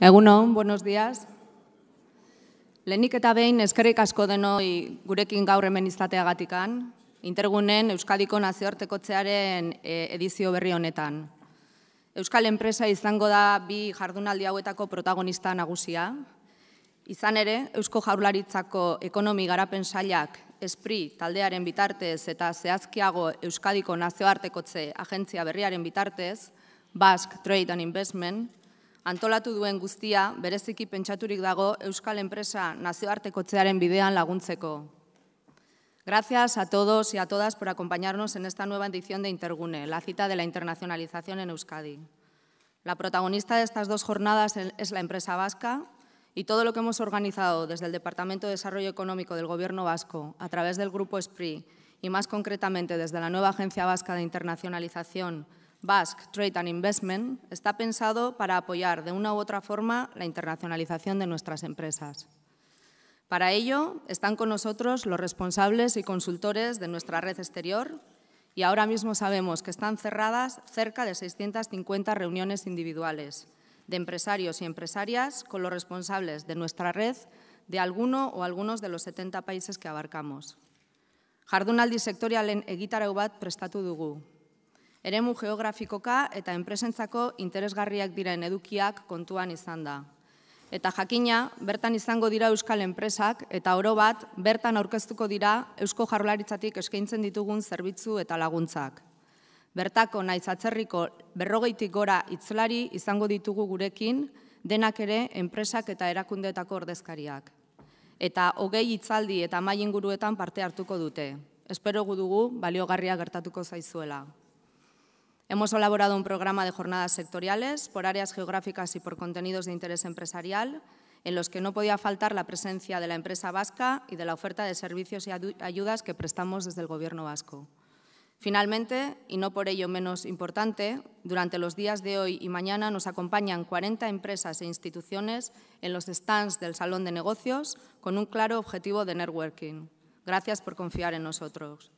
Egunon, buenos días. Lehenik eta behin eskerrik asko denoi gurekin gaur hemen izateagatikan, intergunen Euskadiko nazioartekotzearen e, edizio berri honetan. Euskal enpresa izango da bi jardunaldi hauetako protagonista nagusia. Izan ere, Eusko Jaurlaritzako ekonomi garapen sailak espri taldearen bitartez eta zehazkiago Euskadiko nazioartekotze agentzia berriaren bitartez, Basque Trade and Investment, antolatu duen guztia bereziki pentsaturik dago Euskal enpresa nazioartekotzearen bidean laguntzeko. Gracias a todos y a todas por acompañarnos en esta nueva edición de Intergune, la cita de la internacionalización en Euskadi. La protagonista de estas dos jornadas es la empresa vasca y todo lo que hemos organizado desde el Departamento de Desarrollo Económico del Gobierno vasco, a través del Grupo SPRI y más concretamente desde la nueva Agencia Vasca de Internacionalización, Basque Trade and Investment, está pensado para apoyar de una u otra forma la internacionalización de nuestras empresas. Para ello, están con nosotros los responsables y consultores de nuestra red exterior y ahora mismo sabemos que están cerradas cerca de 650 reuniones individuales de empresarios y empresarias con los responsables de nuestra red de alguno o algunos de los 70 países que abarcamos. Jardunaldi egitarau bat prestatu dugu. Eremu geografikoka eta enpresentzako interesgarriak diren edukiak kontuan izan da. Eta jakina, bertan izango dira euskal enpresak eta oro bat bertan aurkeztuko dira Eusko Jarlaritzatik eskaintzen ditugun zerbitzu eta laguntzak bertako naiz atzerriko berrogeitik gora itzlari izango ditugu gurekin, denak ere enpresak eta erakundeetako ordezkariak. Eta hogei itzaldi eta mai inguruetan parte hartuko dute. Espero dugu baliogarria gertatuko zaizuela. Hemos elaborado un programa de jornadas sectoriales por áreas geográficas y por contenidos de interés empresarial, en los que no podía faltar la presencia de la empresa vasca y de la oferta de servicios y ayudas que prestamos desde el Gobierno vasco. Finalmente, y no por ello menos importante, durante los días de hoy y mañana nos acompañan 40 empresas e instituciones en los stands del Salón de Negocios con un claro objetivo de networking. Gracias por confiar en nosotros.